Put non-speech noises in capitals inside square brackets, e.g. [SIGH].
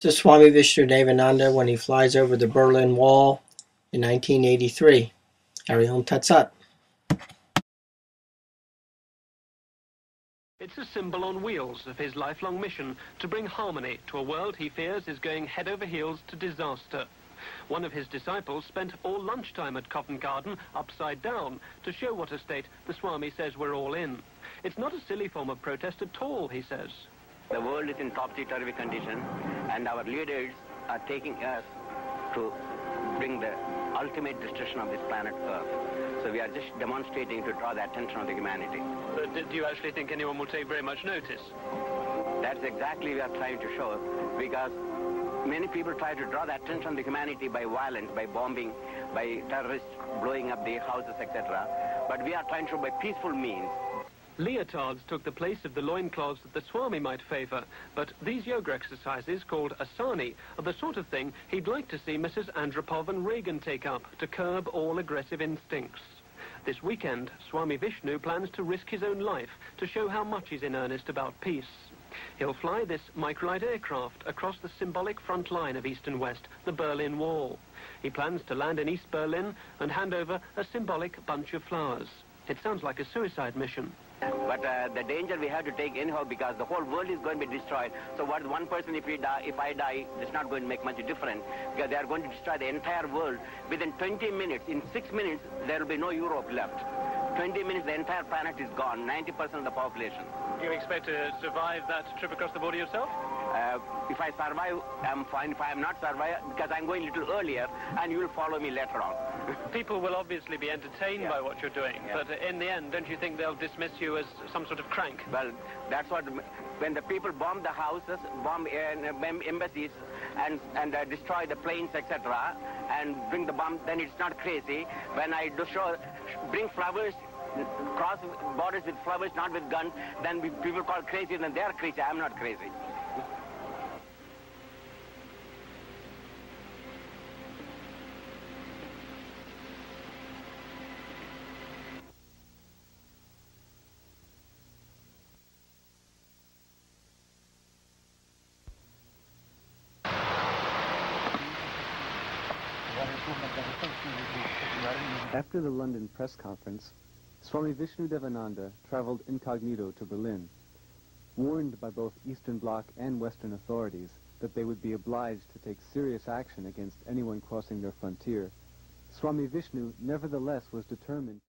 to Swami Vishnu Devananda when he flies over the Berlin Wall in 1983. Hari Om. It's a symbol on wheels of his lifelong mission to bring harmony to a world he fears is going head over heels to disaster. One of his disciples spent all lunchtime at Covent Garden upside down to show what a state the Swami says we're all in. It's not a silly form of protest at all, he says. The world is in topsy-turvy condition and our leaders are taking us to bring the ultimate destruction of this planet Earth. So we are just demonstrating to draw the attention of the humanity. But do you actually think anyone will take very much notice? That's exactly we are trying to show because many people try to draw the attention of the humanity by violence, by bombing, by terrorists blowing up the houses, etc. But we are trying to show by peaceful means. Leotards took the place of the loincloths that the Swami might favour, but these yoga exercises, called asani, are the sort of thing he'd like to see Mrs. Andropov and Reagan take up to curb all aggressive instincts. This weekend, Swami Vishnu plans to risk his own life to show how much he's in earnest about peace. He'll fly this microlight aircraft across the symbolic front line of East and West, the Berlin Wall. He plans to land in East Berlin and hand over a symbolic bunch of flowers. It sounds like a suicide mission. But uh, the danger we have to take anyhow because the whole world is going to be destroyed. So what one person, if, he die, if I die, it's not going to make much difference because they are going to destroy the entire world. Within 20 minutes, in six minutes, there will be no Europe left. 20 minutes, the entire planet is gone, 90% of the population. Do you expect to survive that trip across the border yourself? Uh, if I survive, I'm fine. If I am not survive, because I'm going a little earlier, and you will follow me later on. [LAUGHS] People will obviously be entertained Yeah. by what you're doing, Yeah. but in the end, don't you think they'll dismiss you as some sort of crank? Well, that's what, when the people bomb the houses, bomb uh, embassies, and, and uh, destroy the planes, etc., and bring the bomb, then it's not crazy. When I do show, bring flowers, cross borders with flowers, not with guns, then people call crazy, then they are crazy. I'm not crazy. After the London press conference, Swami Vishnu Devananda traveled incognito to Berlin. Warned by both Eastern Bloc and Western authorities that they would be obliged to take serious action against anyone crossing their frontier, Swami Vishnu nevertheless was determined